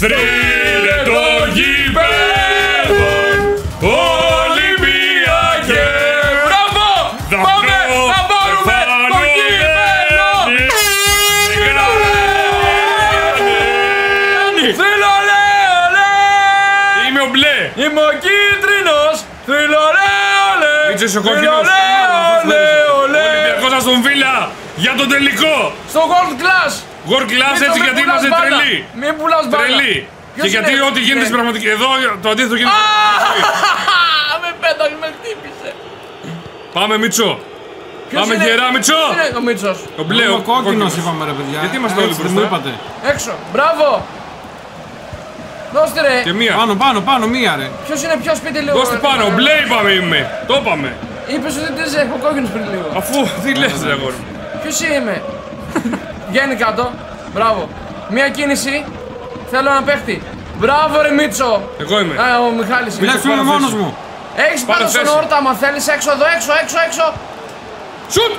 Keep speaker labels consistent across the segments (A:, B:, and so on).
A: Θρύλε το γήπεδο Ολυμπιακέ
B: Μπράβο! Πάμε! Θα πάρουμε το κύπελο! Θέλω λέ, λέ!
A: Είμαι ο μπλε
B: Είμαι ο κίτρινος! Θέλω λέ, λέ!
A: Μίτσο είσαι ο κόκκινος.
B: Θέλω λέ, λέ,
A: Ολυμπιακός Αστον Βίλα για τον τελικό
B: Στο Gold Class!
A: World Class
B: Μίτσο,
A: έτσι
B: μην
A: γιατί
B: πουλάς
A: είμαστε
B: μπάλα.
A: τρελοί
B: Μην πουλάς μπάλα.
A: Τρελοί
B: Ποιος
A: Και γιατί
B: είναι;
A: ό,τι γίνεται
B: Ναι.
A: στην πραγματική Εδώ το αντίθετο γίνεται
B: Με πέταγε, με χτύπησε.
A: Πάμε Μίτσο
B: Ποιος
A: Πάμε
B: είναι;
A: γερά Μίτσο
B: Ποιος είναι ο Μίτσος;
A: Ο μπλε
C: Είμαι
A: ο
C: ο κόκκινος
A: κόκκινος
C: είπαμε ρε παιδιά.
A: Γιατί είμαστε όλοι
C: Έτσι
A: μπροστά;
C: μου είπατε.
B: Έξω. Μπράβο. Δώστε ρε.
A: Και μία
C: Πάνω, πάνω, πάνω, μία ρε.
B: Ποιος είναι πιο σπίτι λίγο.
A: Δώστε
B: ρε,
A: πάνω,
B: ρε.
A: μπλε είπαμε είμαι. Το είπαμε.
B: Είπες ότι δεν είσαι ο κόκκινος πριν λίγο.
A: Αφού τι λες ρε αγόρι. μου.
B: Ποιος είμαι; Βγαίνει κάτω. Μπράβο. Μία κίνηση. Θέλω ένα παίχτη. Μπράβο ρε Μίτσο.
A: Εγώ είμαι.
B: Α, ο Μιχάλης. είναι.
C: Μιλάς είμαι
A: πάρε
C: μόνος
A: θέση.
C: μου.
B: Έχεις
A: Πάρε
B: πάνω στον
A: θέση.
B: όρτα άμα θέλεις έξω εδώ έξω έξω έξω.
A: Σουτ!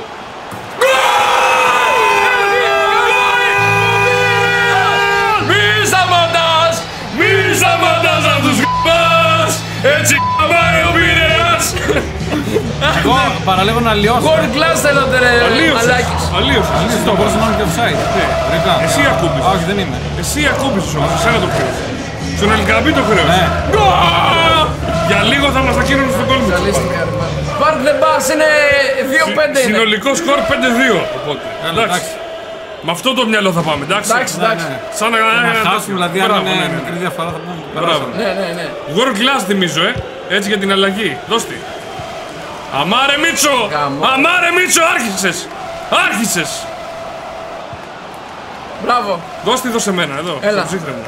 B: Μη σταματάς.
A: Μη σταματάς να τους γαμπάς Έτσι
C: παραλέγω να λιώσω.
B: Gold Class θέλετε ρε
A: Αλλίωσες.
B: μαλάκες.
A: Αλλίωσες.
C: Αυτό μπορούσε να είναι και offside. Ρικά.
A: Ναι. Εσύ ακούμπησες.
C: Όχι, δεν είμαι.
A: Εσύ ακούμπησες όμως, εσένα το χρέος. Στον Ελκαμπή το χρέος.
C: Ναι.
A: Γκολ! Για λίγο θα μας τα κύρωνε στον κόλπο.
B: Ζαλίστηκα ρε μάνα. Πάρτε δεν πας είναι 2-5 είναι.
A: Συνολικό σκορ 5-2. Οπότε.
C: Έλα,
A: Εντάξει.
C: εντάξει.
A: Με αυτό το μυαλό θα πάμε, εντάξει.
B: Εντάξει,
C: Ναι,
B: εντάξει.
C: ναι.
A: Σαν να
C: Να χάσουμε δηλαδή αν
A: Μπράβο,
C: είναι
A: ναι, ναι.
C: μικρή διαφορά θα πούμε.
A: Μπράβο.
C: περάσαμε.
B: Ναι, ναι, ναι.
A: World class θυμίζω, ε. Έτσι για την αλλαγή. Δώστη. Αμάρε Μίτσο!
B: Γάμο.
A: Αμάρε Μίτσο, άρχισες! Άρχισες!
B: Μπράβο.
A: Δώσ' τη δώσε μένα, εδώ.
B: Έλα.
A: στο ψύχρεμο.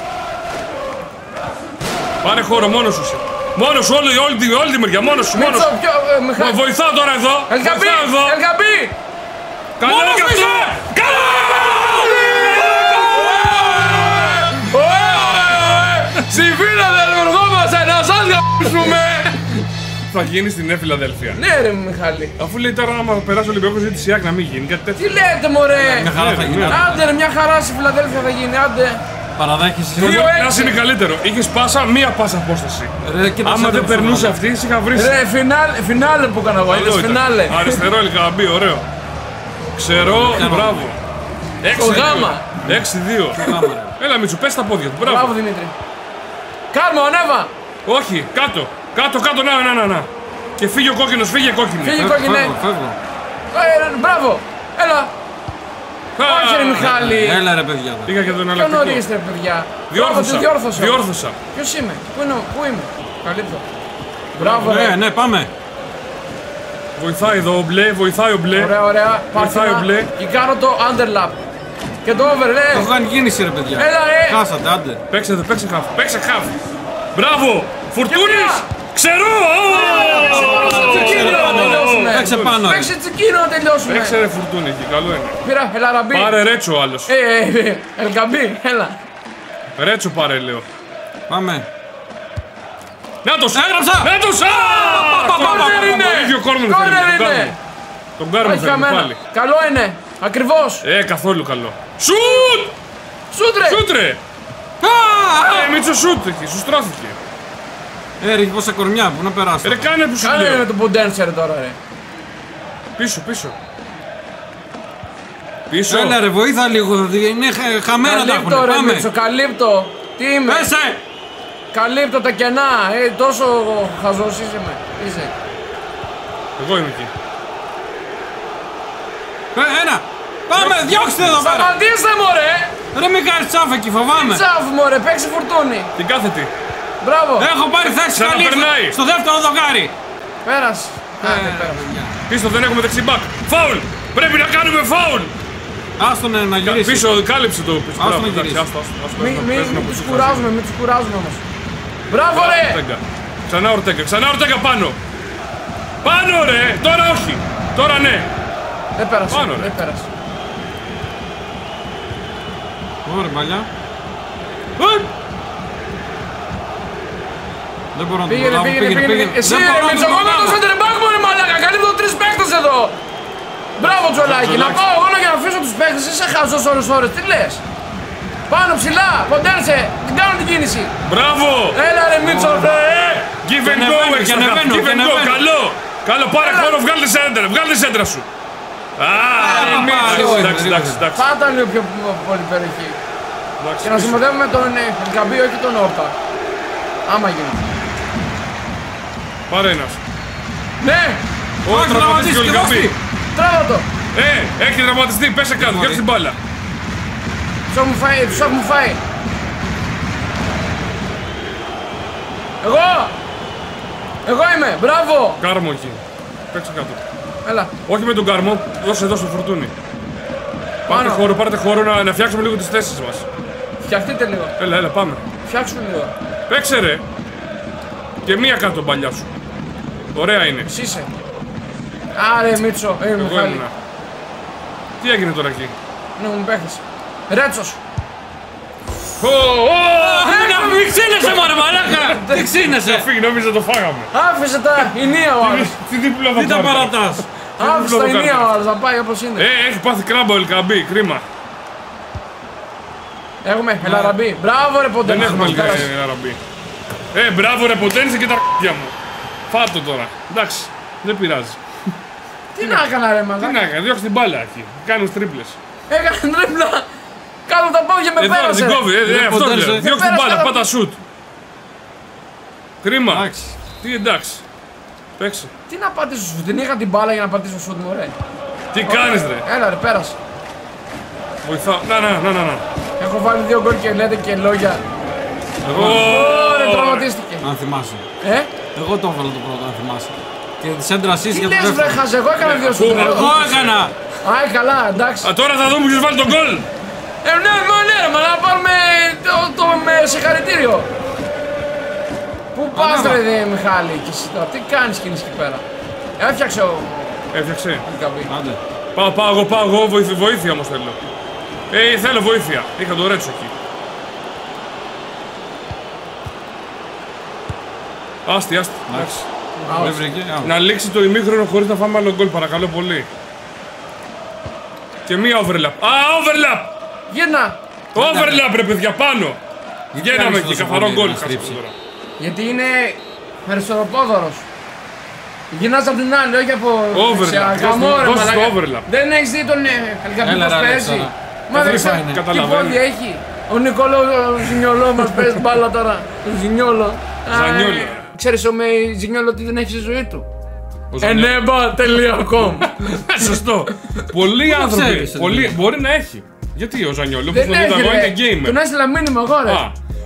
A: Πάρε χώρο, μόνος σου είσαι. Μόνος σου, όλη, όλη, τη- όλη τη μεριά, μόνος σου, μόνος
B: Μίτσο,
A: σου.
B: πιο... ε, Μιχα-
A: Μα Βοηθάω τώρα εδώ.
B: Ελκαμπή,
A: Βοηθάω εδώ.
B: Ελκαμπή.
A: Καλό
B: μόνος
A: και
B: σου
A: αυτό.
B: είσαι.
A: Καλό!
B: Στη φίλα δεν εργόμαστε να σας γαμπήσουμε.
A: Θα γίνει στην Νέα Φιλαδέλφια.
B: Ναι ρε Μιχάλη.
A: Αφού λέει τώρα άμα περάσει ο Ολυμπιακός ή τη ΣΙΑΚ να μην γίνει κάτι τέτοιο.
B: Τι λέτε μωρέ;
C: Μια χαρά θα γίνει.
B: Άντε ρε, μια χαρά στη Φιλαδέλφια θα γίνει, άντε.
C: Παραδέχεσαι.
A: Το
B: Δύο
A: World
B: έξι.
A: Class είναι καλύτερο. Είχες πάσα μία πάσα απόσταση.
C: Ρε, κοίταξε
A: Άμα
C: το
A: δεν
C: που
A: περνούσε
C: θα
A: αυτή, σε είχα βρεις.
B: Ρε, φινάλε, φινάλε που έκανα εγώ, είδες φινάλε.
A: Αριστερό Ελκαμπή, ωραίο. Ξερό, μπράβο.
B: Το γάμα.
A: 6-2.
C: κάνουμε, ρε.
A: Έλα Μίτσου, πες τα πόδια του.
B: Μπράβο
A: Μπράβο.
B: Δημήτρη. Κάρμο, ανέβα.
A: Όχι, κάτω. Κάτω, κάτω, να, να, να, να. Και φύγε ο κόκκινος, φύγε κόκκινη.
B: Φύγε
C: Φεύγω,
B: κόκκινε.
C: φεύγω, φεύγω.
B: Ε, ρε, Μπράβο. Έλα.
A: Α,
B: Όχι ρε Μιχάλη.
C: Έλα ρε παιδιά. τώρα.
A: Πήγα και τον
B: Πιο
A: εναλλακτικό.
B: νωρίς ρε παιδιά;
A: Διόρθωσα.
B: Μπράβο, τη διόρθωσα.
A: Διόρθωσα.
B: Ποιος είμαι, πού, είναι, ο- πού είμαι; Καλύπτω. Μπράβο
C: Ναι,
B: ρε.
C: ναι, πάμε.
A: Βοηθάει εδώ ο μπλε, βοηθάει ο μπλε.
B: Ωραία, ωραία.
A: Βοηθάει ο μπλε.
B: Και κάνω το underlap. Και το over, ρε.
C: Έχω κάνει κίνηση ρε παιδιά.
B: Έλα, ρε.
C: Χάσατε, άντε.
A: Παίξε εδώ, παίξε χαφ. Παίξε χαφ. Μπράβο. Φουρτούνης.
B: Μια.
A: Ξερό.
B: Παίξε τσικίνο να τελειώσουμε.
C: Παίξε πάνω ρε.
B: Παίξε τσικίνο να τελειώσουμε.
A: Παίξε ρε φουρτούνη εκεί, καλό είναι.
B: Πήρα, έλα ραμπί.
A: Πάρε ρέτσο ο άλλος.
B: Ε, ε, ε, Ελκαμπή, έλα.
A: Ρέτσο πάρε λέω.
C: Πάμε.
A: Νάτος!
C: Έγραψα!
A: Νάτος! Α!
B: Κόρνερ είναι.
A: Το ίδιο κόρνερ
B: Κόρνερ
A: θέλει, τον
B: είναι.
A: κάνουμε. Τον κάνουμε
B: Όχι
A: θέλει
B: καμένα.
A: πάλι.
B: Καλό είναι. Ακριβώς.
A: Ε, καθόλου καλό. Σουτ!
B: Σούτρε.
A: Σουτ ρε! Ε, Μίτσο σουτ εκεί, σου στρώθηκε.
C: Ε, ρε, έχει πόσα κορμιά που να περάσω.
A: Ρε κάνε που σου
B: Κάνε με
A: λέω.
B: τον Ποντένσερ τώρα, ρε.
A: Πίσω, πίσω. Πίσω.
C: Έλα ρε, βοήθα λίγο. Είναι χα- χαμένα τα
B: Καλύπτω,
C: έχουν.
B: ρε
C: Πάμε.
B: Μίτσο, καλύπτω. Τι είμαι;
C: Πέσε.
B: Καλύπτω τα κενά. Ε, τόσο χαζός είσαι με. Είσαι.
A: Εγώ είμαι εκεί.
C: Ε, Ένα. Πάμε, διώξτε εδώ πέρα.
B: Σταματήστε μωρέ.
C: Ρε, μην κάνεις τσάφ εκεί, φοβάμαι.
B: Τσάφ μωρέ, παίξε φουρτούνι.
A: Την κάθετη.
B: Μπράβο.
C: Έχω πάρει θέση
A: Ξαναπερνάει.
C: καλή στο δεύτερο δοκάρι.
B: Πέρασε. Άντε,
C: Ε,
B: πέρασε.
C: παιδιά.
A: Πίσω δεν έχουμε δεξί μπακ. Φάουλ! Πρέπει να κάνουμε φάουλ!
C: Άστον ε, να γυρίσει.
A: Πίσω, κάλυψε το πίσω.
C: Άστο
A: Μπράβο,
C: να
A: εντάξει,
C: γυρίσει.
A: άστο, άστο, άστο,
B: Μην
A: άστο,
B: μη,
A: παίζουμε
B: μη
A: από
B: τους
A: τους
B: κουράζουμε, μην τους κουράζουμε όμως. Μπράβο ρε!
A: Ορτέγκα. Ξανά Ορτέγκα, ξανά Ορτέγκα πάνω. Πάνω ρε! Τώρα όχι! Τώρα ναι!
B: Δεν πέρασε,
A: Πάνω, ρε.
B: δεν πέρασε.
C: Ωραία, παλιά. Δεν μπορώ να το
B: Πήγαινε,
C: προλάβω.
B: πήγαινε, πήγαινε. Εσύ
C: Δεν
B: ρε
C: μπορώ να το
B: Μητσοκόκκινο
C: προλάβω.
B: center back μου ρε μαλάκα, καλύπτω τρεις παίκτες εδώ. Μπράβο Τζολάκη, να
A: Τζολάκη.
B: πάω εγώ να για να αφήσω τους παίκτες, είσαι χαζός ώρες ώρες, τι λες; Πάνω ψηλά, ποντέρσε, την κάνω την κίνηση.
A: Μπράβο!
B: Έλα ρε Μίτσο, ρε.
A: Give and
C: Και
A: go
C: ανεβαίνω,
A: έχεις
C: και
A: να κάνεις.
C: ανεβαίνω,
A: Give
C: και
A: and go,
C: ανεβαίνω.
A: καλό! Καλό, πάρε
B: Έλα.
A: χρόνο, βγάλε τη σέντρα, βγάλε τη σέντρα σου. Α,
C: Μίτσο.
A: εντάξει,
C: Λίγο,
A: εντάξει,
C: λίγο.
A: εντάξει, εντάξει.
B: Πάτα λίγο πιο πολύ περιοχή.
A: Εντάξει,
B: Και να
A: πίσω.
B: συμμετέχουμε τον ε, Ελκαμπή, όχι τον Όρτα. Άμα γίνει.
A: Πάρε ένας.
B: Ναι,
A: Ω,
C: Όχι,
A: τραυματίστηκε ο
C: τραυματίστηκε,
A: Λικαμπή.
C: δώσ'
B: τράβα το.
A: Ε, έχει τραυματιστεί, πέσε κάτω, διώξε την μπάλα.
B: Τους έχουμε φάει, τους έχουμε φάει. Εγώ! Εγώ είμαι, μπράβο!
A: Κάρμο εκεί. Παίξε κάτω.
B: Έλα,
A: Όχι με τον κάρμο, δώσε εδώ στο φορτούνι. Πάρτε
B: Πάνω.
A: χώρο, πάρτε χώρο να, να φτιάξουμε λίγο τις θέσεις μας.
B: φτιαχτείτε λίγο.
A: Έλα, έλα, πάμε.
B: Φτιάξουμε λίγο.
A: Παίξε ρε. Και μία κάτω μπαλιά σου. Ωραία είναι.
B: Εσύ είσαι. Άρε Μίτσο, ε,
A: Εγώ
B: Μιχάλη.
A: ήμουνα. Τι έγινε τώρα εκεί;
B: Ναι, μου παίχνεις. Ρέτσος.
A: Ω, ω,
C: Να μην ξύνεσαι μωρέ μαλάκα! Τι ξύνεσαι!
A: Φύγει, νόμιζα το φάγαμε.
B: Άφησε τα ενία ο άλλος.
A: Τι δίπλα θα
C: Τι τα
A: πάρουμε.
C: παρατάς!
B: Άφησε τα ενία ο άλλος, να πάει όπως είναι.
A: Ε, έχει πάθει κράμπο ο Ελκαμπή, κρίμα.
B: Έχουμε, ελαραμπή. Μπράβο ρε ποντέ.
A: Δεν έχουμε ε, αραμπή. Ε, μπράβο ρε, ποτένισε και τα αρχίδια μου. Φάτο τώρα. Εντάξει, δεν πειράζει.
B: Τι να έκανα ρε
A: Τι
B: μαλάκα.
A: να έκανε, διώξει την μπάλα εκεί. Κάνει τρίπλες.
B: Έκανα τρίπλα. Κάτω τα πόδια με
A: Εδώ
B: πέρασε.
A: την
B: ρε.
A: κόβει, ε,
C: Δεν
A: ε, αυτό
C: ποτένισε.
A: λέω.
C: Δεν
A: Διώξει την
B: πέρασε
A: μπάλα,
B: καλά.
A: πάτα σουτ. Κρίμα.
C: Εντάξει.
A: Τι εντάξει. Παίξε.
B: Τι να πατήσω σου, την είχα την μπάλα για να πατήσω σουτ μου ρε.
A: Τι κάνεις, ρε.
B: Έλα ρε, πέρασε.
A: Βοηθάω. Να, να, να, να. να.
B: Έχω βάλει δύο γκολ και λέτε και λόγια.
A: Ω,
B: Ωραία, τραυματίστηκε.
C: Αν θυμάσαι.
B: Ε,
C: Εγώ το έβαλα το πρώτο, αν θυμάσαι. Και της έντρας
B: τι
C: assist για το
B: λες βρε
C: δεύτερο.
B: χαζε, εγώ έκανα δύο σουτ.
A: ακούω,
B: ρε.
C: Εγώ έκανα!
B: Άι καλά, εντάξει.
A: Α, τώρα θα δούμε ποιος βάλει τον γκολ.
B: Ε, ναι, μα ναι, ρε, μα να πάρουμε το, το με συγχαρητήριο. Πού πας
C: Ανέβα.
B: ρε δε, Μιχάλη και εσύ τώρα, τι κάνεις κι εκεί πέρα. Έφτιαξε ο
A: Έφτιαξε.
B: Λικαμπή.
C: Άντε.
A: Πάω, πάω εγώ, πάω εγώ. Βοήθεια, βοήθεια όμως θέλω. Ε, θέλω βοήθεια. Είχα το ρέτσο εκεί. Άστη, άστη. Εντάξει.
C: Δεν βρήκε. Α,
A: Να λήξει το ημίχρονο χωρίς να φάμε άλλο γκολ, παρακαλώ πολύ. Και μία overlap. Α, overlap!
B: Γύρνα,
A: Overlap ρε παιδιά, πάνω! Βγαίναμε
C: κάνεις
A: εκεί,
C: τόσο
A: καθαρό
C: πολύ
A: γκολ.
C: να
A: χάσαμε
C: στρίψεις;
A: τώρα.
B: γιατί είναι περισσοροπόδωρος. Γυρνάς απ' την άλλη, όχι από
A: Overlap.
B: δεξιά.
A: Δώσ'
B: Γαμό,
A: το-
B: ρε,
A: δώσ' το
B: μαλάκα.
A: overlap;
B: Δεν έχεις δει τον ε, Ελκαμπή
C: Έλα,
B: πώς
C: ρε,
B: παίζει;
C: Αλέξανδρα.
B: Μα δεν
A: Κατρίπα
B: ξέρω
A: είναι,
B: τι
A: καταλαβαίνω.
B: πόδι έχει. Ο Νικόλο ο Ζινιόλος μας παίζει μπάλα τώρα. Ο Ζινιόλος.
A: Ζανιόλο.
B: Α, ε, Ξέρεις ο με Ζινιόλο τι δεν έχει στη ζωή του.
A: Ο Ζανιόλ.
B: Ενέμπα.com
A: Σωστό. Πολλοί άνθρωποι.
C: ξέρεις,
A: πολλοί-
C: δηλαδή.
A: Μπορεί να έχει. Γιατί ο Ζανιόλο, όπως
B: Δεν
A: τον είδα
B: έχει
A: εγώ,
B: ρε.
A: είναι gamer.
B: Τον έστειλα μήνυμα εγώ ρε.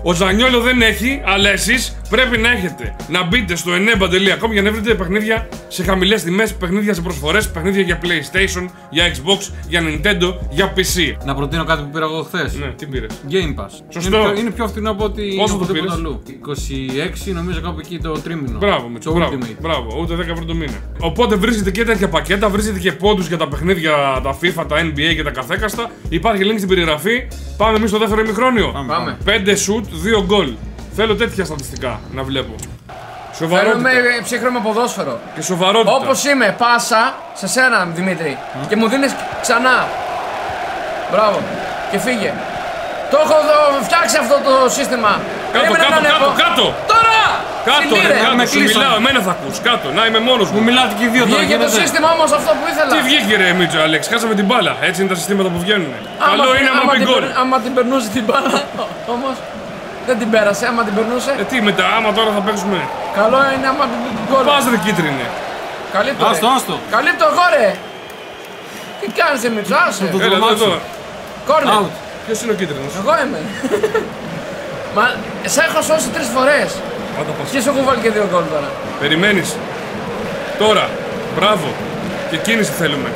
A: Α, ο Ζανιόλο δεν έχει, αλλά εσείς πρέπει να έχετε. Να μπείτε στο eneba.com για να βρείτε παιχνίδια σε χαμηλές τιμές, παιχνίδια σε προσφορές, παιχνίδια για PlayStation, για Xbox, για Nintendo, για PC.
C: Να προτείνω κάτι που πήρα εγώ χθες.
A: Ναι, τι πήρες;
C: Game Pass.
A: Σωστό.
C: Είναι πιο, είναι πιο φθηνό από ό,τι
A: Πόσο
C: από
A: το
C: τίποτα
A: πήρες;
C: αλλού. 26 νομίζω κάπου εκεί το τρίμηνο.
A: Μπράβο, Μίτσο.
C: Το
A: Μπράβο,
C: Ultimate.
A: μπράβο, ούτε 10 ευρώ το μήνα. Οπότε βρίσκετε και τέτοια πακέτα, βρίσκετε και πόντους για τα παιχνίδια, τα FIFA, τα NBA και τα καθέκαστα. Υπάρχει link στην περιγραφή. Πάμε εμείς στο δεύτερο ημιχρόνιο.
B: Πάμε.
A: 5 shoot, 2 γκολ. Θέλω τέτοια στατιστικά να βλέπω.
B: Θέλω
A: Σοβαρότητα.
B: με ψύχρωμο ποδόσφαιρο.
A: Και σοβαρότητα.
B: Όπως είμαι, πάσα σε σένα Δημήτρη. Και μου δίνεις ξανά. Μπράβο. Και φύγε. Το έχω δω- φτιάξει αυτό το σύστημα.
A: Κάτω,
B: Περίμενε
A: κάτω,
B: να
A: κάτω,
B: ανέβω.
A: κάτω!
B: Τώρα!
A: Κάτω,
B: Φιλί,
A: ρε,
B: ρε.
A: κάτω,
C: με
A: σου
C: κλείσανε.
A: μιλάω, εμένα θα ακούς, κάτω, να είμαι μόνος
C: Μου
A: μου.
C: μιλάτε και οι δύο τώρα.
B: Βγήκε το
C: γίνεται.
B: σύστημα όμως αυτό που ήθελα.
A: Τι βγήκε ρε Μίτσο, Αλέξ, χάσαμε την μπάλα. Έτσι είναι τα συστήματα που βγαίνουν.
B: Άμα
A: Καλό
B: την-
A: είναι άμα
B: άμα
A: πει
B: την
A: γκολ.
B: περ- Άμα την περνούσε την μπάλα. Όμως δεν την πέρασε. Άμα την περνούσε.
A: Ε, τι μετά, άμα τώρα θα παίξουμε.
B: Καλό είναι άμα την γκολ.
A: Πας ρε κίτρινε.
B: Καλύπτω. ρε.
C: Άστο, άστο.
B: Καλύπτω εγώ ρε. Τι κάνεις εμείς, άσε.
C: Το
A: Έλα εδώ,
C: τρομάξω.
A: εδώ.
B: Κόρνερ.
C: Out.
A: Ποιος είναι ο κίτρινος;
B: Εγώ είμαι. Μα σε έχω σώσει τρεις φορές.
A: Πάντα πας.
B: Και σου έχω βάλει και δύο γκολ τώρα.
A: Περιμένεις. Τώρα. Μπράβο. Και κίνηση θέλουμε.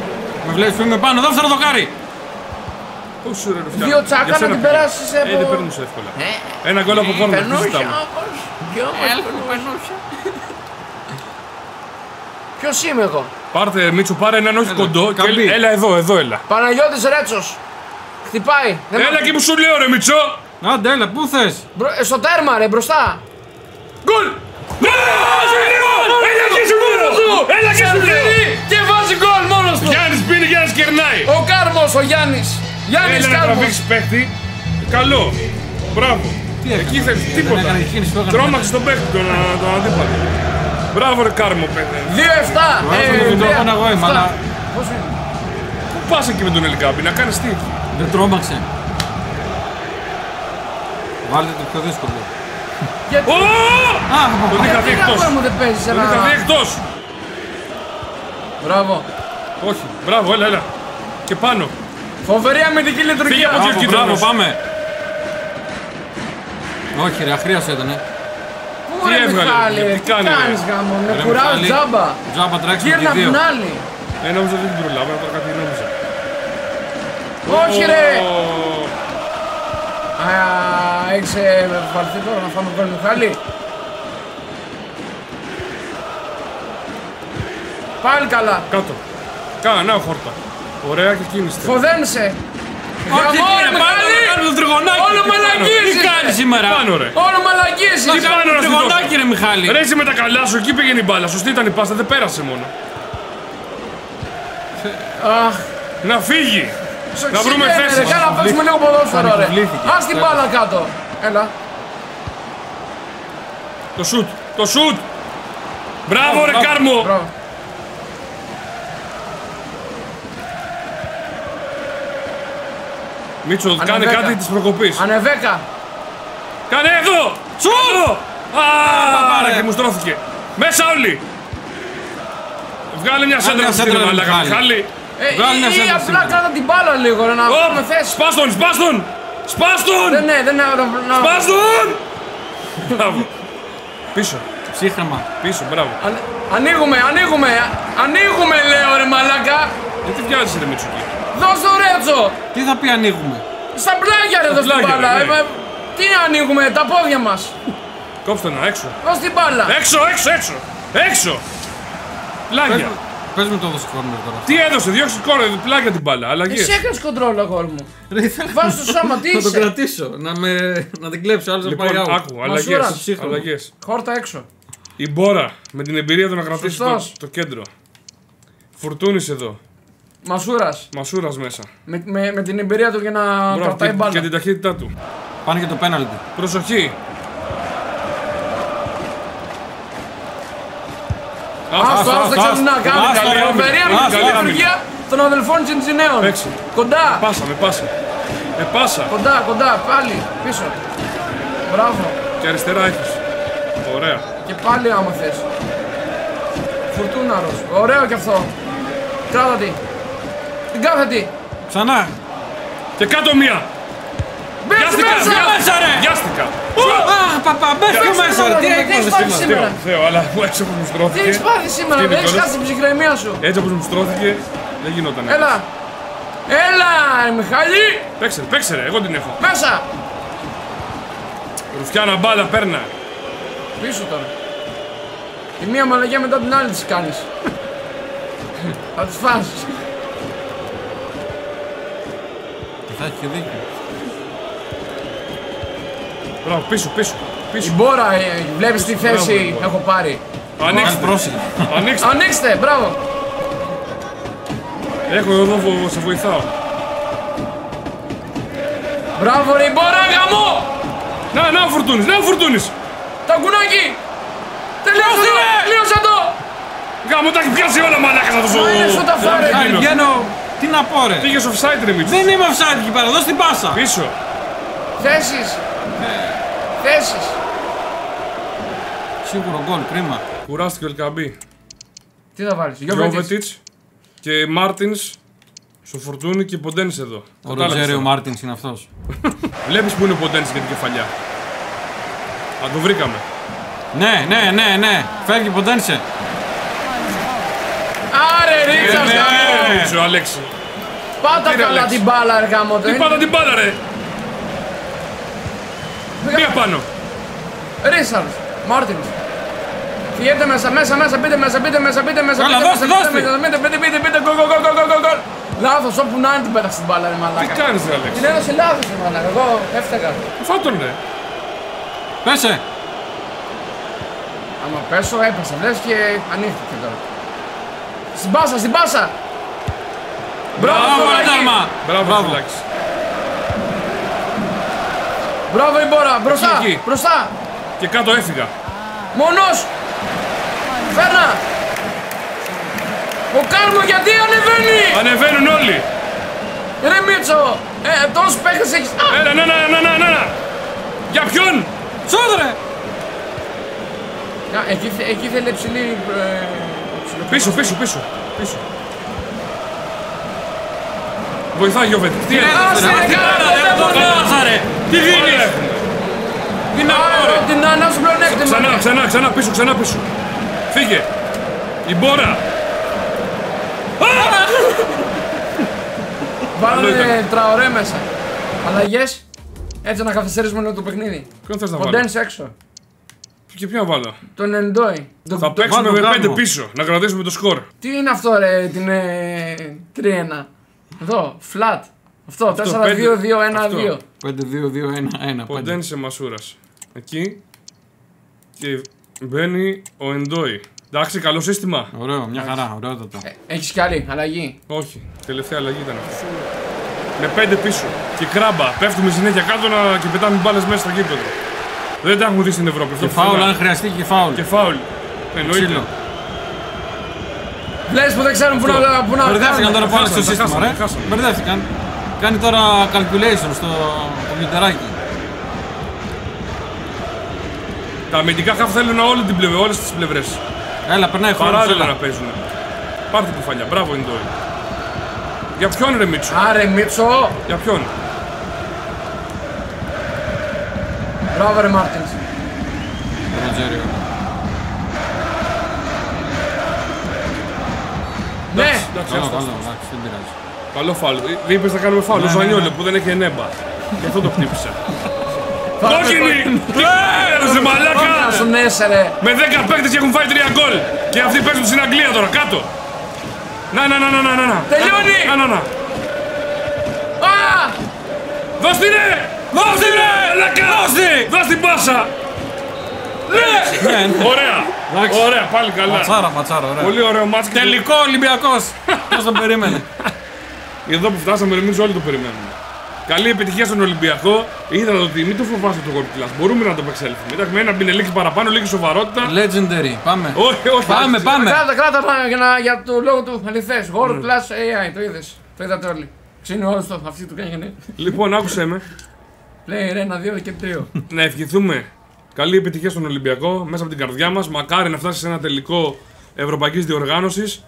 C: Με βλέπεις που είμαι πάνω. Δεύτερο δοκάρι.
A: Πόσο ρε ρουφιά.
B: Δύο τσάκα
A: Για
B: να
A: σένα
B: την
A: πήγε.
B: περάσεις
A: Ε,
B: από-
A: δεν περνούσε εύκολα. Ένα γκολ από κόρνερ. τι
B: Περνούσε
A: συζητάμε.
B: όμως. Κι όμως περνούσε. Ποιος είμαι εγώ;
A: Πάρτε Μίτσο, πάρε έναν όχι
C: Έλα,
A: κοντό. και
C: καμπή.
A: Έλα εδώ, εδώ έλα.
B: Παναγιώτης Ρέτσος. Χτυπάει. Δεν
A: Έλα
B: μ'
A: εκεί που σου λέω ρε Μίτσο.
C: Άντε, έλα, πού θες;
B: Μπρο- ε, Στο τέρμα ρε, μπροστά.
A: Γκολ! Έλα εκεί σου μόνος σου! Έλα εκεί σου λέω!
B: Σερβίρει Και βάζει γκολ μόνος του.
A: Γιάννης πίνει, Γιάννης κερνάει!
B: Ο Κάρμος, ο Γιάννης. Γιάννης
A: Έλα να
B: Κάρμος.
A: τραβήξεις παίχτη. Καλό. Μπράβο.
D: Τι έκανε,
A: Εκεί θέλει
D: δεν
A: τίποτα.
D: έκανε κίνηση που έκανε
A: Τρώμαξε τον παίχτη τον, α, τον αντίπαλο. Μπράβο ρε κάρμο παιδί.
B: 2-7.
D: Βάζω το βίντεο πάνω εγώ είμαι, αλλά
B: Πώς είναι;
A: Πού πας εκεί με τον Ελικάμπη να κάνεις τι; Εκεί.
D: δεν τρόμαξε. Βάλτε το πιο δύσκολο.
B: Γιατί.
A: Ω!
D: Α,
A: Τον είχα δει
B: Γιατί
A: εκτός.
B: αγόρι μου δεν παίζεις
A: Τον
B: ένα...
A: είχα δει εκτός.
B: Μπράβο.
A: Όχι. Μπράβο, έλα, έλα. Και πάνω.
B: Φοβερή αμυντική
A: Φύγε
B: λειτουργία.
A: από εκεί.
D: μπράβο, μπράβο,
A: κίτρινος.
D: πάμε. Όχι ρε, αχρίαστο ήτανε.
B: Πού
A: Τι
B: ρε
A: έβγαλε,
B: Μιχάλη,
A: τι
B: ρε, τι
A: κάνει, ρε;
B: κάνεις γάμο, με
D: Ρε,
B: κουράζει
D: Μιχάλη.
B: τζάμπα.
D: Τζάμπα τρέξουμε
B: Γύρνα
D: και
B: απ'
D: δύο.
B: την άλλη.
A: Ε, νόμιζα δεν την προλάβα, τώρα κάτι νόμιζα.
B: Όχι ρε.
A: Ω,
B: Α, έχεις ε, βαρθεί τώρα να φάμε γκολ Μιχάλη. Πάλι καλά.
A: Κάτω. Κάνα, να χόρτα. Ωραία και κίνηση.
B: Φοδένσε.
D: Όχι
B: Γαμώ,
D: κύριε,
B: ρε,
D: πάμε
B: Μιχάλη.
D: να κάνουμε το τριγωνάκι.
B: Όλο μαλακίες
D: Τι
B: είστε.
D: κάνεις σήμερα;
A: Πάνω ρε.
B: Όλο μαλακίες
D: Να
B: είσαι.
A: πάνω
D: κάνουμε
A: να στη
D: τριγωνάκι ρε Μιχάλη.
A: Ρε είσαι με τα καλά σου, εκεί πήγαινε η μπάλα. Σωστή ήταν η πάστα, δεν πέρασε μόνο.
B: Αχ.
A: Να φύγει. Να βρούμε
B: Ξύγε, ρε,
A: θέσεις.
B: Κάνα να παίξουμε λίγο ποδόσφαιρο ρε.
D: Ανυβλήθηκε.
B: Ας την μπάλα κάτω. Έλα.
A: Το σουτ, το σουτ. Μπράβο ρε Κάρμο. Μίτσος, κάνε
B: Ανεβέκα.
A: κάτι της προκοπής.
B: Ανεβέκα.
A: Κάνε εδώ.
D: Σουτ.
A: Εδώ. Α,
D: πάρε.
A: και μου στρώθηκε. Μέσα όλοι. Βγάλε μια σέντρα
D: μια
A: που
D: σέντρα,
A: στείλε
D: ρε,
A: μαλάκα
D: Μιχάλη.
A: Μιχάλη.
B: Ε,
D: Βγάλει μια
B: ή
D: σέντρα
B: απλά
D: σήμερα.
B: κράτα την μπάλα λίγο ρε, να
A: Ωπ,
B: βρούμε θέση.
A: Σπάς τον, σπάς τον. Σπάς τον.
B: Δεν ναι, δεν ναι, να- να-
A: Σπάς τον. Μπράβο. Πίσω,
D: Ψύχρεμα.
A: πίσω, μπράβο.
B: Αν- Ανοίγουμε, ανοίγουμε, α- ανοίγουμε λέω ρε μαλάκα.
A: Γιατί βιάζεσαι ρε Μίτσο εκεί.
B: Δώσ' το ρέτσο.
D: Τι θα πει ανοίγουμε;
B: Στα πλάγια ρε δώσ' την
A: πλάγια,
B: μπάλα.
A: ναι.
B: Ε, με- Τι ανοίγουμε, τα πόδια μας.
A: Κόψτε ένα, έξω.
B: Δώσ' την μπάλα.
A: Έξω, έξω, έξω. Έξω. Πλάγια.
D: Πες μου το έδωσε κόρνερ τώρα.
A: Τι έδωσε, διώξεις κόρε, πλάγια την μπάλα. Αλλαγές.
B: Εσύ έκανες κοντρόλ αγόρι μου.
D: Ρε, ήθελα
B: Βάζ' το σώμα, τι
D: να το
B: είσαι;
D: κρατήσω. Να, με... να την κλέψει, άλλος να πάει
A: Λοιπόν,
D: out.
A: άκου, αλλαγές.
B: Μασούρας.
D: Ψύχρεμο.
A: Αλλαγές.
B: Χόρτα έξω.
A: Η Μπόρα με την εμπειρία του να κρατήσει το,
B: Σωστός.
A: το κέντρο. Φουρτούνης εδώ.
B: Μασούρας.
A: Μασούρας μέσα.
B: Με, με, με την εμπειρία τους για να
A: Μπράβο,
B: κρατάει
A: και,
B: μπάλα.
A: και την ταχύτητά του.
D: Πάνε και το πέναλτι.
A: Προσοχή.
B: Άστο,
A: Άστο,
B: άστο,
D: άστο,
B: ξέρουν να
D: άστο.
B: κάνει
D: Άστο,
B: καλή
D: άστο,
B: ομερία με
D: άστο,
B: την
A: άστο.
B: λειτουργία των αδελφών Τσιντζινέων.
A: Παίξε.
B: Κοντά,
A: Πάσα, με πάσα. Με πάσα.
B: κοντά, κοντά, πάλι, πίσω. Μπράβο.
A: Και αριστερά έχεις. Ωραία.
B: Και πάλι άμα θες. Φουρτούναρος. Ωραίο κι αυτό. Κράτα τη. Την κάθετη.
D: Ξανά.
A: Και κάτω μία.
B: Μπες
A: Βιάστηκα,
B: μέσα.
A: βιάστηκα.
D: Μέσα, ρε.
A: Βιάστηκα.
D: Αχ, παπά, μπες και
B: Μπες
D: μέσα, ρε.
B: μέσα,
D: Τι
B: ρε, τι
D: έκανες
B: έχεις πάθει
D: σήμερα.
B: σήμερα;
A: Θεό, Θεό, αλλά που έτσι όπως μου
B: Τι
A: στρώθηκε.
B: έχεις πάθει σήμερα,
A: είναι
B: δεν έχεις
A: κιόλας.
B: χάσει την ψυχραιμία σου.
A: Έτσι όπως μου στρώθηκε, δεν γινόταν.
B: Έλα. Έλα, ρε Μιχάλη.
A: Παίξε, παίξε ρε, εγώ την έχω.
B: Μέσα.
A: Ρουφιάνα μπάλα, παίρνα.
B: Πίσω τώρα. Η μία μαλακιά μετά την άλλη τις κάνεις. Θα τις φας.
D: Θα έχει και δίκιο.
A: Μπράβο, πίσω, πίσω.
B: Η
A: Πίσω.
B: μπόρα, ε, βλέπεις τι θέση
A: Μπράβο.
B: έχω πάρει.
D: Κάνε
A: Ανοίξτε,
D: πρόσεχε.
A: ανοίξτε.
B: Ανοίξτε, μπράβο.
A: Έχω εδώ, βο- σε βοηθάω.
B: Μπράβο ρε η μπόρα, γαμό.
A: Να, να ο Φουρτούνης, να ο Φουρτούνης.
B: Τα κουνάκι. Τελείωσε το, τελείωσε το.
A: Γάμο, τα έχει πιάσει όλα μαλάκας αυτός ο...
B: Μα είναι σου τα φάρε.
A: Λαμπρίνος.
D: Χάρη, βγαίνω. Τι να πω, ρε.
A: Πήγες offside ρε Μίτσος.
D: Δεν είμαι offside εκεί πέρα, δώσ' την πάσα.
A: Πίσω.
B: Θέσεις. Θέσεις.
D: Σίγουρο γκολ, κρίμα.
A: Κουράστηκε ο Ελκαμπή.
B: Τι θα βάλεις, Γιώβετιτς.
A: Γιώβετιτς και Μάρτινς στο Φουρτούνι και Ποντένης εδώ.
D: Ο
A: Κατάλαβες
D: Ροτζέριο
A: τώρα.
D: Μάρτινς είναι αυτός.
A: Βλέπεις που είναι ο Ποντένης για την κεφαλιά. Αν το βρήκαμε.
D: Ναι, ναι, ναι, ναι. Φεύγει, ποντένισε.
B: Άρε Ρίτσαρντ,
A: Ναι,
B: γαμό.
A: Μίτσο, Αλέξη.
B: Πάτα
A: Τι ρε,
B: καλά
A: Αλέξη;
B: την μπάλα ρε γαμό.
A: Τι πάντα την μπάλα ρε; Μία πάνω.
B: Ρίτσαρντ, Μάρτινς. Φυγέτε μέσα, μέσα, μέσα, μπείτε μέσα, μπείτε μέσα, μπείτε μέσα,
D: Καλά,
B: μπείτε
D: δώσ'
B: μέσα,
D: τη, δώσ'
B: μπείτε
D: τη.
B: μέσα, μπείτε, μπείτε, μπείτε, μπείτε, γκολ, γκολ, γκολ, γκολ, γκολ, γκολ. Λάθος, όπου να είναι την πέταξε την μπάλα ρε
A: Τι
B: μαλάκα.
A: κάνεις ρε Αλέξη;
B: Την έδωσε λάθος ρε μαλάκα, εγώ έφταιγα.
A: Φάτον ρε.
D: Πέσε.
B: Άμα πέσω έπεσα, λες και ανοίχτηκε τώρα. Στην πάσα, στην πάσα. Μπράβο,
D: Μπράβο,
B: Φωλάκη.
D: τέρμα.
A: Μπράβο,
D: Μπράβο.
A: Φυλάκης.
B: Μπράβο η Μπόρα, μπροστά,
A: Εκεί, εκεί.
B: μπροστά.
A: Και κάτω έφυγα.
B: Μονός. Φέρνα. Ο Κάρμο γιατί ανεβαίνει;
A: Ανεβαίνουν όλοι.
B: Ρε Μίτσο. Ε, τόσους παίχτες έχεις. Α,
A: Έλα, να, να, να, να, να, να. Για ποιον;
D: Σόδρε!
B: Α, εκεί, θε- εκεί θέλει ψηλή... Ε, ψηλό-
A: Πίσω, πίσω, πίσω. πίσω. Βοηθάει ο Γιώβετ. Τι είναι.
B: Άσε, ρε,
C: Τι
B: καλά,
C: άρα,
B: δεν
C: δεν το
B: μπορεί να-
C: κάλασα ρε! Τι
A: Όλα
C: δίνεις!
A: έχουμε.
C: Τι να πω
B: Άρα,
C: ρε!
B: την Άννα σου πλεονέκτημα.
A: Ξανά, ξανά, ξανά πίσω, ξανά πίσω. Φύγε. Η μπόρα.
B: Βάλανε
A: Καλό ήταν.
B: τραωρέ μέσα. Αλλαγές. Έτσι να καθυστερήσουμε λίγο το παιχνίδι.
A: Ποιον θες να
B: Ο
A: βάλω;
B: Ντένς έξω.
A: Και ποιον να βάλω;
B: Τον Εντόι. Το-
A: Θα
B: το-
A: παίξουμε
D: βάλω
A: με
D: Κάρμο.
A: πέντε πίσω. Να κρατήσουμε το σκορ.
B: Τι είναι αυτό ρε, την ε, 3-1. Εδώ, flat. Αυτό, 4-2-2-1-2.
D: 5-2-2-1-1.
A: Ο Ντένσε Μασούρας. Εκεί. Και μπαίνει ο Εντόι. Εντάξει, καλό σύστημα.
D: Ωραίο, μια χαρά, ωραιότατο.
B: Ε, Έχεις κι άλλη αλλαγή;
A: Όχι. Τελευταία αλλαγή ήταν αυτή. Με πέντε πίσω. Και κράμπα. Πέφτουμε συνέχεια κάτω να... και πετάμε μπάλες μέσα στο γήπεδο. Δεν τα έχουμε δει στην Ευρώπη. Αυτό
D: Και
A: πουθενά.
D: φάουλ, αν χρειαστεί και φάουλ.
A: Και φάουλ. Εννοείται.
D: Ξύλο.
B: Βλέπεις που δεν ξέρουν που να, που να
D: Μπερδεύτηκαν
B: κάνουν.
D: τώρα πάλι στο
A: χάσαμε,
D: σύστημα,
A: χάσαμε,
D: ρε.
A: χάσαμε.
D: Μπερδεύτηκαν. Κάνει τώρα calculation στο κομπιουτεράκι.
A: Τα αμυντικά χαφ θέλουν όλη την πλευρά, όλες τις πλευρές.
D: Έλα, περνάει χρόνος.
A: Παράλληλα να παίζουν. Πάρτε κουφαλιά. Μπράβο, Εντόι. Για ποιον ρε Μίτσο;
B: Άρε Μίτσο.
A: Για ποιον;
B: Μπράβο ρε Μάρτινς.
D: Ροτζέριο.
B: Ναι.
A: Εντάξει,
D: Καλό,
A: άστο,
D: καλό,
A: άστο.
D: εντάξει, δεν πειράζει.
A: Καλό φάουλ. Δεν είπες να κάνουμε φάουλ. Ο
D: Ναι, ναι,
A: Ζανιόλε
D: ναι.
A: που δεν έχει ενέμπα. Γι' αυτό το χτύπησε. Κόκκινη! Τι έρωσε μαλάκα!
B: Να σου νέσε ρε.
A: Με 10 παίκτες και έχουν φάει 3 γκολ. Και αυτοί παίζουν στην Αγγλία τώρα, κάτω. Να, να, να, να, να, να, να.
B: Τελειώνει.
A: Να, να, να.
B: Α!
A: Δώσ' την ρε! Δώσ' την ρε! Λακά! Δώσ' την πάσα!
D: Ναι, ναι.
A: Ωραία!
D: Εντάξει.
A: Ωραία, πάλι καλά.
D: Ματσάρα, ματσάρα, ωραία.
A: Πολύ ωραίο μάτς. και-
D: Τελικό Ολυμπιακός. Ποιος τον περίμενε;
A: Εδώ που φτάσαμε, εμείς όλοι το περιμένουμε. Καλή επιτυχία στον Ολυμπιακό. Είδα ότι μην το φοβάσαι το gold class. Μπορούμε να το απεξέλθουμε. Εντάξει, με ένα μπινελίκι παραπάνω, λίγη σοβαρότητα.
D: Legendary, πάμε.
A: Όχι, όχι.
D: Πάμε,
A: όχι.
D: πάμε.
B: Κράτα, κράτα να- για, να, για το λόγο του αληθές. World Class AI, το είδες. Το είδατε όλοι. Ξύνει όλος το, αυτή του κάνει.
A: Λοιπόν, άκουσε με.
B: Λέει ρε ένα, δύο και τρίο.
A: να ευχηθούμε καλή επιτυχία στον Ολυμπιακό μέσα από την καρδιά μας. Μακάρι να φτάσει σε ένα τελικό ευρωπαϊκής διοργάνωσης.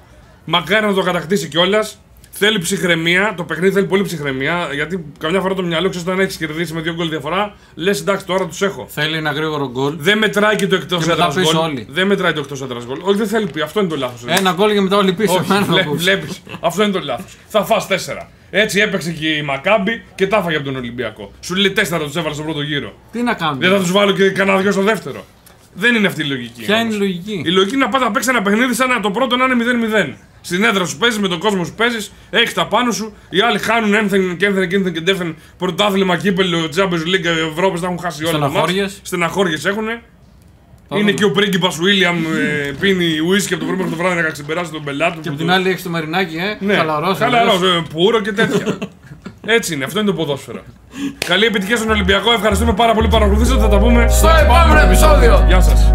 A: Μακάρι να το κατακτήσει κιόλας. Θέλει ψυχραιμία. Το παιχνίδι θέλει πολύ ψυχραιμία. Γιατί καμιά φορά το μυαλό ξέρεις όταν έχεις κερδίσει με δύο γκολ διαφορά, λες εντάξει τώρα τους έχω.
D: Θέλει ένα γρήγορο γκολ.
A: Δεν μετράει και το εκτός
D: Και μετά
A: έδρα
D: πίσω
A: γκολ.
D: όλοι.
A: Δεν μετράει το εκτός έδρα γκολ. Όχι, δεν θέλει. Αυτό είναι το λάθος.
D: Ένα γκολ και μετά όλοι πίσω.
A: Όχι,
D: Εμένα θα
A: βλέ,
D: ακούς.
A: βλέπεις. Αυτό είναι το λάθος. Θα φας τέσσερα. Έτσι έπαιξε και η Μακάμπη και τα έφαγε από τον Ολυμπιακό. Σου λέει τέσσερα τους έβαλε στον πρώτο γύρο.
D: Τι να κάνουμε;
A: Δεν θα τους βάλω και κανένα δυο στο δεύτερο. Δεν είναι αυτή η λογική.
D: Ποια είναι
A: όμως.
D: η λογική;
A: Η λογική είναι να πάει να παίξεις ένα παιχνίδι σαν να το πρώτο να είναι 0-0. Στην έδρα σου παίζεις, με τον κόσμο σου παίζεις, έχεις τα πάνω σου. Οι άλλοι χάνουν ένθεν και ένθεν και ένθεν και ντέφεν πρωτάθλημα, κύπελο, Champions League, Ευρώπη, τα έχουν χάσει όλα. τα μάτς.
D: Στεναχώριες.
A: Στεναχώριες έχουν. Είναι
D: δούμε.
A: και ο πρίγκιπας Βίλιαμ ε, πίνει ουίσκι από το πρωί μέχρι το βράδυ να ξεπεράσει τον πελάτη του.
D: Και από
A: που
D: την
A: το-
D: άλλη έχει το μερινάκι, ε.
A: ναι,
D: Χαλαρός,
A: χαλαρός,
D: ωραίος.
A: ε, πουρο και τέτοια. Έτσι είναι, αυτό είναι το ποδόσφαιρο. Καλή επιτυχία στον Ολυμπιακό. Ευχαριστούμε πάρα πολύ που παρακολουθήσατε. Θα τα πούμε
B: Στο επόμενο επεισόδιο.
A: Γεια σας.